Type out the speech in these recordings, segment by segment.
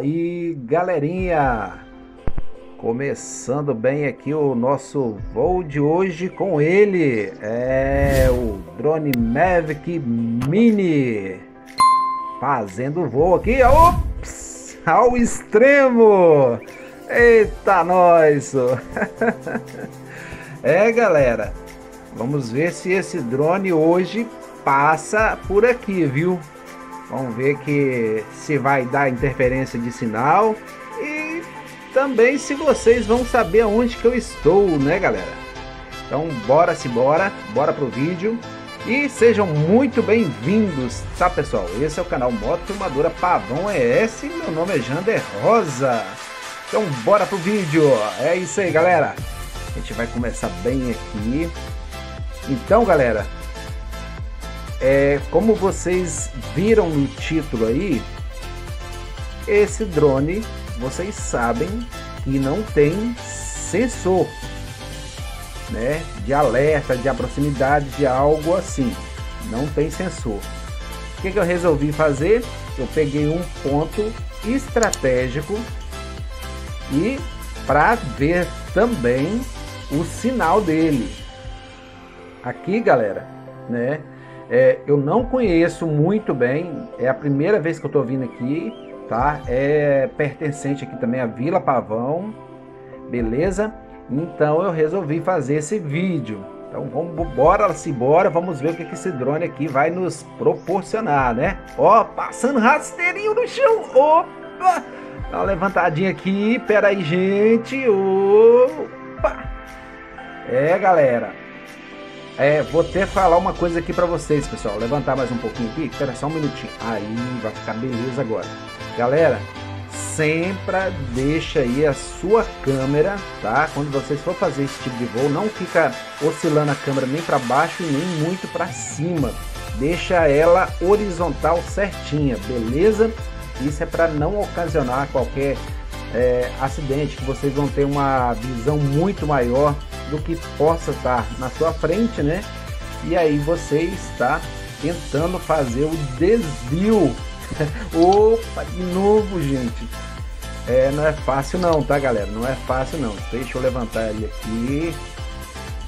aí, galerinha! Começando bem aqui o nosso voo de hoje com ele, é o drone Mavic Mini, fazendo voo aqui, ops, ao extremo. Eita, nós! é, galera, vamos ver se esse drone hoje passa por aqui, viu? Vamos ver que se vai dar interferência de sinal e também se vocês vão saber aonde que eu estou, né, galera? Então, bora se bora, bora pro vídeo e sejam muito bem-vindos, tá, pessoal? Esse é o canal Moto Filmadora Pavão ES, meu nome é Jander Rosa. Então, bora pro vídeo. É isso aí, galera. A gente vai começar bem aqui. Então, galera, é, como vocês viram no título aí, esse drone, vocês sabem que não tem sensor, né, de alerta, de proximidade, de algo assim. Não tem sensor. O que, que eu resolvi fazer? Eu peguei um ponto estratégico e para ver também o sinal dele. Aqui, galera, né? É, eu não conheço muito bem, é a primeira vez que eu estou vindo aqui, tá? É pertencente aqui também à Vila Pavão, beleza? Então eu resolvi fazer esse vídeo. Então vamos, bora se bora, vamos ver o que, que esse drone aqui vai nos proporcionar, né? Ó, passando rasteirinho no chão, opa! Dá uma levantadinha aqui, pera aí gente, opa! É galera, é, vou até falar uma coisa aqui para vocês, pessoal. Levantar mais um pouquinho aqui. Espera só um minutinho. Aí, vai ficar beleza agora. Galera, sempre deixa aí a sua câmera, tá? Quando vocês for fazer esse tipo de voo, não fica oscilando a câmera nem para baixo e nem muito para cima. Deixa ela horizontal certinha, beleza? Isso é para não ocasionar qualquer é, acidente, que vocês vão ter uma visão muito maior do que possa estar na sua frente, né? E aí você está tentando fazer o desvio. Opa, de novo, gente. É, não é fácil não, tá, galera? Não é fácil não. Deixa eu levantar ele aqui,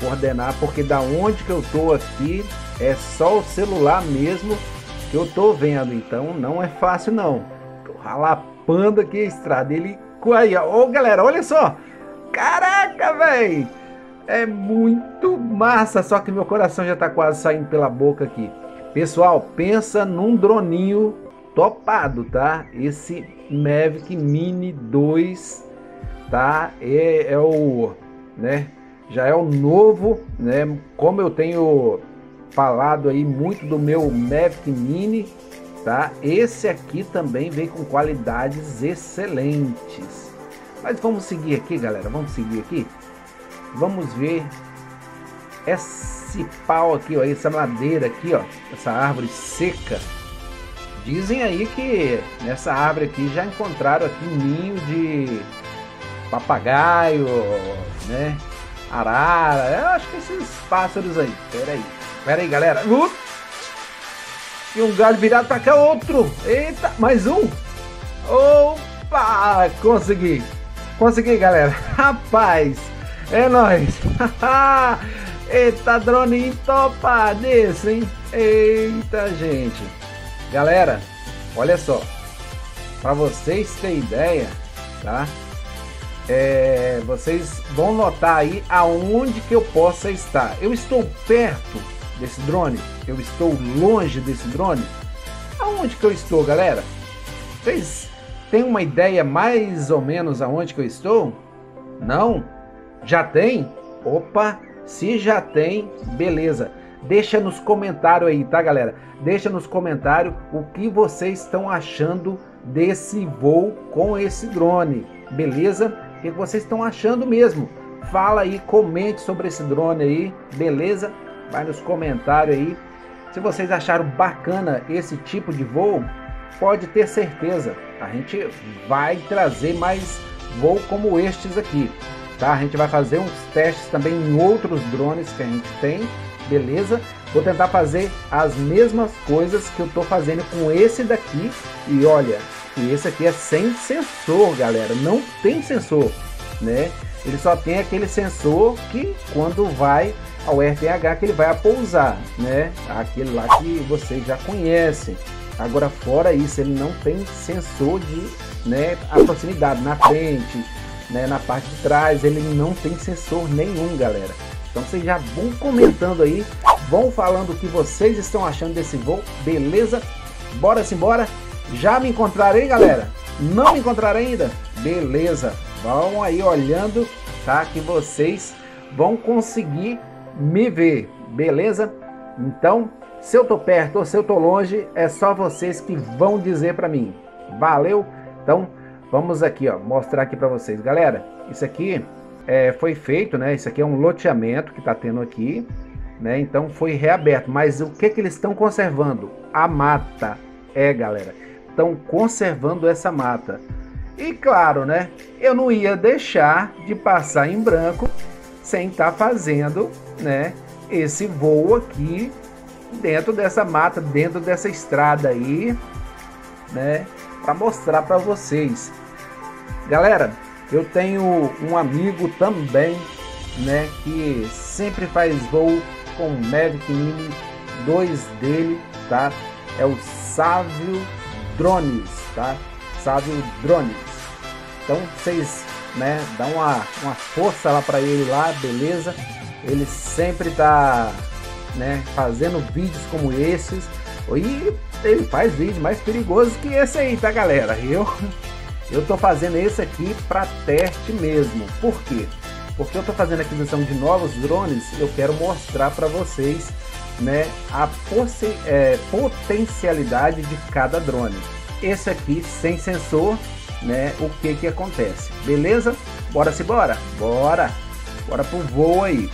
coordenar, porque da onde que eu tô aqui é só o celular mesmo que eu tô vendo. Então não é fácil não. Tô ralapando aqui a estrada. Ele aí, ó, galera, olha só. Caraca, velho. É muito massa, só que meu coração já tá quase saindo pela boca aqui. Pessoal, pensa num droninho topado, tá? Esse Mavic Mini 2, tá? É, é o, né? Já é o novo, né? Como eu tenho falado aí muito do meu Mavic Mini, tá? Esse aqui também vem com qualidades excelentes. Mas vamos seguir aqui, galera. Vamos seguir aqui. Vamos ver esse pau aqui, ó, essa madeira aqui, ó, essa árvore seca. Dizem aí que nessa árvore aqui já encontraram aqui ninho de papagaio, né? Arara, eu acho que esses pássaros aí. Pera aí, pera aí, galera. Uh! E um galho virado para cá, outro. Eita, mais um. Opa, consegui. Consegui, galera. Rapaz, é nóis! Eita, drone topa desse, hein? Eita, gente! Galera, olha só. Para vocês terem ideia, tá? É, vocês vão notar aí aonde que eu possa estar. Eu estou perto desse drone? Eu estou longe desse drone? Aonde que eu estou, galera? Vocês têm uma ideia mais ou menos aonde que eu estou? Não? Já tem? Opa, se já tem, beleza. Deixa nos comentários aí, tá, galera? Deixa nos comentários o que vocês estão achando desse voo com esse drone, beleza? O que vocês estão achando mesmo? Fala aí, comente sobre esse drone aí, beleza? Vai nos comentários aí. Se vocês acharam bacana esse tipo de voo, pode ter certeza, a gente vai trazer mais voo como estes aqui. Tá? A gente vai fazer uns testes também em outros drones que a gente tem, beleza? Vou tentar fazer as mesmas coisas que eu estou fazendo com esse daqui e olha, esse aqui é sem sensor, galera. Não tem sensor, né? Ele só tem aquele sensor que quando vai ao RTH que ele vai pousar, né? Aquele lá que vocês já conhecem. Agora fora isso, ele não tem sensor de, né, a proximidade na frente, né, na parte de trás, ele não tem sensor nenhum, galera. Então vocês já vão comentando aí, vão falando o que vocês estão achando desse voo, beleza? Bora embora. Já me encontraram aí, galera? Não me encontraram ainda? Beleza. Vão aí olhando, tá? Que vocês vão conseguir me ver, beleza? Então, se eu tô perto ou se eu tô longe, é só vocês que vão dizer para mim. Valeu? Então, vamos aqui, ó, mostrar aqui para vocês, galera. Isso aqui é, foi feito, né? Isso aqui é um loteamento que tá tendo aqui, né? Então foi reaberto. Mas o que que eles estão conservando? A mata. É, galera estão conservando essa mata. E claro, né? Eu não ia deixar de passar em branco sem estar tá fazendo, né? Esse voo aqui dentro dessa mata, dentro dessa estrada aí, né? Para mostrar para vocês. Galera, eu tenho um amigo também, né? Que sempre faz voo com o Mavic Mini 2 dele, tá? É o Sávio drones, tá? Sabe o drones. Então vocês, né, dá uma, uma força lá para ele lá, beleza? Ele sempre tá, né, fazendo vídeos como esses. E ele faz vídeo mais perigoso que esse aí, tá, galera? Eu eu tô fazendo esse aqui para teste mesmo. Por quê? Porque eu tô fazendo aquisição de novos drones, eu quero mostrar para vocês né, a é, potencialidade de cada drone. Esse aqui sem sensor, né, o que que acontece? Beleza? Bora se bora? Bora! Bora pro voo aí.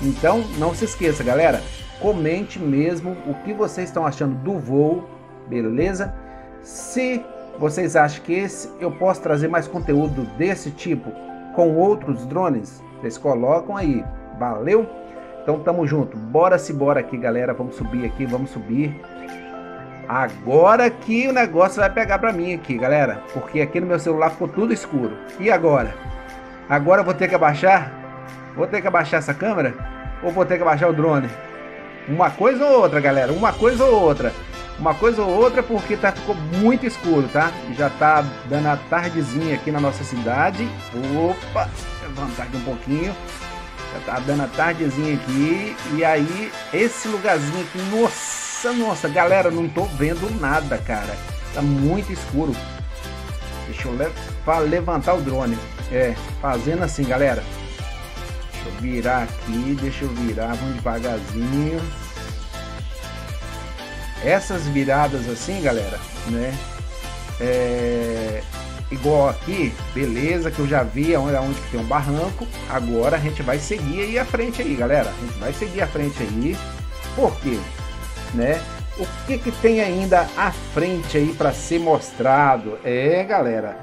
Então, não se esqueça, galera, comente mesmo o que vocês estão achando do voo, beleza? Se vocês acham que esse eu posso trazer mais conteúdo desse tipo com outros drones, vocês colocam aí. Valeu? Então tamo junto. Bora se bora aqui, galera. Vamos subir aqui, vamos subir. Agora que o negócio vai pegar pra mim aqui, galera. Porque aqui no meu celular ficou tudo escuro. E agora? Agora eu vou ter que abaixar? Vou ter que abaixar essa câmera? Ou vou ter que abaixar o drone? Uma coisa ou outra, galera. Uma coisa ou outra. Uma coisa ou outra porque tá, ficou muito escuro, tá? Já tá dando a tardezinha aqui na nossa cidade. Opa, levantar aqui um pouquinho. Já tá dando a tardezinha aqui. E aí, esse lugarzinho aqui, nossa, nossa, galera, não tô vendo nada, cara. Tá muito escuro. Deixa eu le levantar o drone. É, fazendo assim, galera. Deixa eu virar aqui, deixa eu virar, vamos devagarzinho. Essas viradas assim, galera, né? É, igual aqui, beleza, que eu já vi onde, onde tem um barranco. Agora a gente vai seguir aí à frente aí, galera. A gente vai seguir à frente aí. Por quê? Né? O que que tem ainda à frente aí para ser mostrado? É, galera,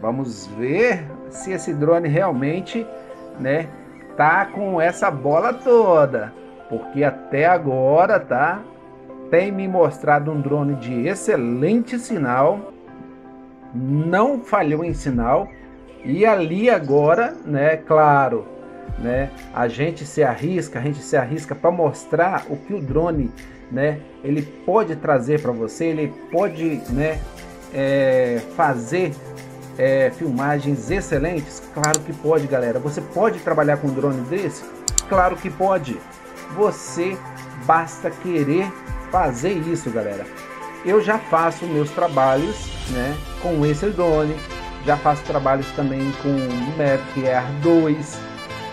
vamos ver se esse drone realmente, né, tá com essa bola toda. Porque até agora, tá? Tem me mostrado um drone de excelente sinal, não falhou em sinal e ali agora, né, claro, né, a gente se arrisca, a gente se arrisca para mostrar o que o drone, né, ele pode trazer para você, ele pode, né, é, fazer é, filmagens excelentes? Claro que pode, galera. Você pode trabalhar com um drone desse? Claro que pode. Você basta querer fazer isso, galera eu já faço meus trabalhos né, com esse drone, já faço trabalhos também com o Mavic Air 2.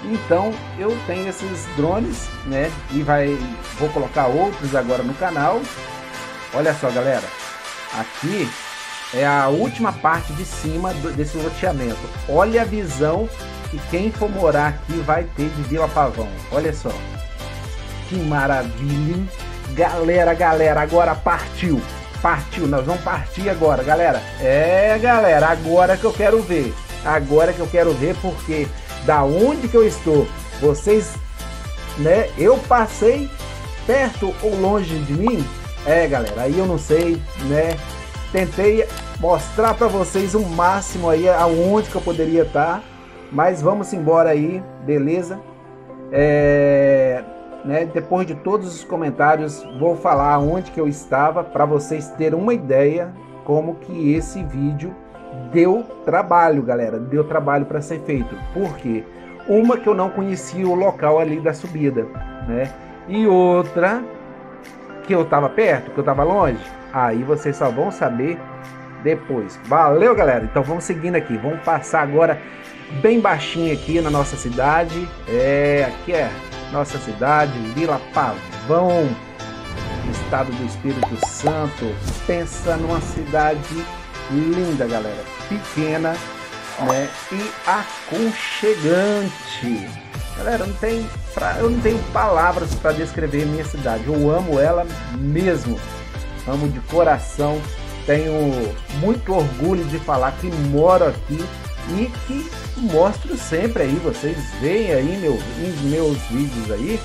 Então eu tenho esses drones, né? E vai, vou colocar outros agora no canal. Olha só, galera, aqui é a última parte de cima do, desse loteamento. Olha a visão que quem for morar aqui vai ter de Vila Pavão. Olha só, que maravilha? Galera, galera, agora partiu partiu, nós vamos partir agora, galera. É, galera, agora que eu quero ver. Agora que eu quero ver porque da onde que eu estou, vocês, né? Eu passei perto ou longe de mim? É, galera, aí eu não sei, né? Tentei mostrar para vocês o máximo aí aonde que eu poderia estar. Tá. Mas vamos embora aí, beleza? É, né, depois de todos os comentários, vou falar onde que eu estava para vocês terem uma ideia como que esse vídeo deu trabalho, galera. Deu trabalho para ser feito. Por quê? Uma que eu não conhecia o local ali da subida, né? E outra que eu estava perto, que eu estava longe. Aí vocês só vão saber depois. Valeu, galera. Então vamos seguindo aqui. Vamos passar agora bem baixinho aqui na nossa cidade. É, aqui é nossa cidade, Vila Pavão, estado do Espírito Santo. Pensa numa cidade linda, galera. Pequena, né? E aconchegante. Galera, não tem pra, eu não tenho palavras para descrever minha cidade. Eu amo ela mesmo. Amo de coração. Tenho muito orgulho de falar que moro aqui e que mostro sempre aí, vocês veem aí meu, meus vídeos aí,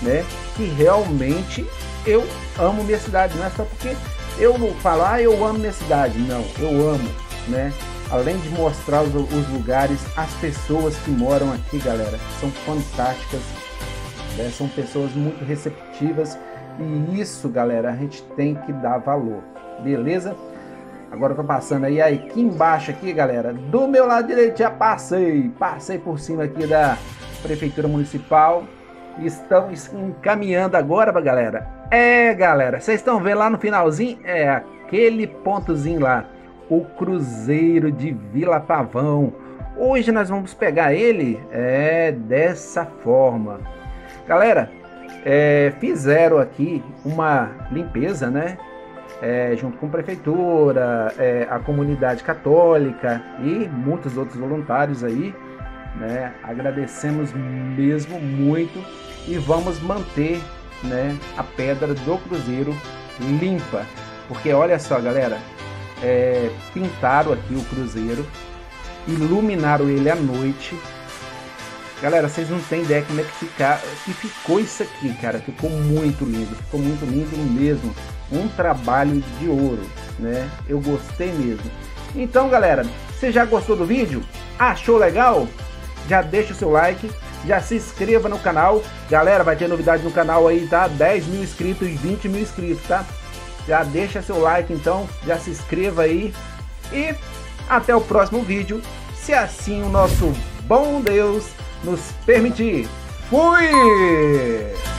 né, que realmente eu amo minha cidade, não é só porque eu não falo, ah, eu amo minha cidade, não, eu amo, né, além de mostrar os, os lugares, as pessoas que moram aqui, galera, são fantásticas, né, são pessoas muito receptivas e isso, galera, a gente tem que dar valor, beleza? Agora eu tô passando aí, aí aqui embaixo aqui, galera, do meu lado direito já passei, passei por cima aqui da Prefeitura Municipal. Estamos encaminhando agora, galera. É, galera, vocês estão vendo lá no finalzinho? É aquele pontozinho lá, o Cruzeiro de Vila Pavão. Hoje nós vamos pegar ele é dessa forma. Galera, é, fizeram aqui uma limpeza, né? é, junto com a prefeitura, é, a comunidade católica e muitos outros voluntários aí. Né? Agradecemos mesmo muito e vamos manter né, a pedra do Cruzeiro limpa. Porque olha só, galera, é, pintaram aqui o Cruzeiro, iluminaram ele à noite. Galera, vocês não têm ideia como é que, ficar, que ficou isso aqui, cara. Ficou muito lindo, ficou muito lindo mesmo um trabalho de ouro, né? Eu gostei mesmo. Então, galera, você já gostou do vídeo? Achou legal? Já deixa o seu like, já se inscreva no canal. Galera, vai ter novidade no canal aí, tá? 10 mil inscritos e 20 mil inscritos, tá? Já deixa seu like, então, já se inscreva aí. E até o próximo vídeo, se assim o nosso bom Deus nos permitir. Fui!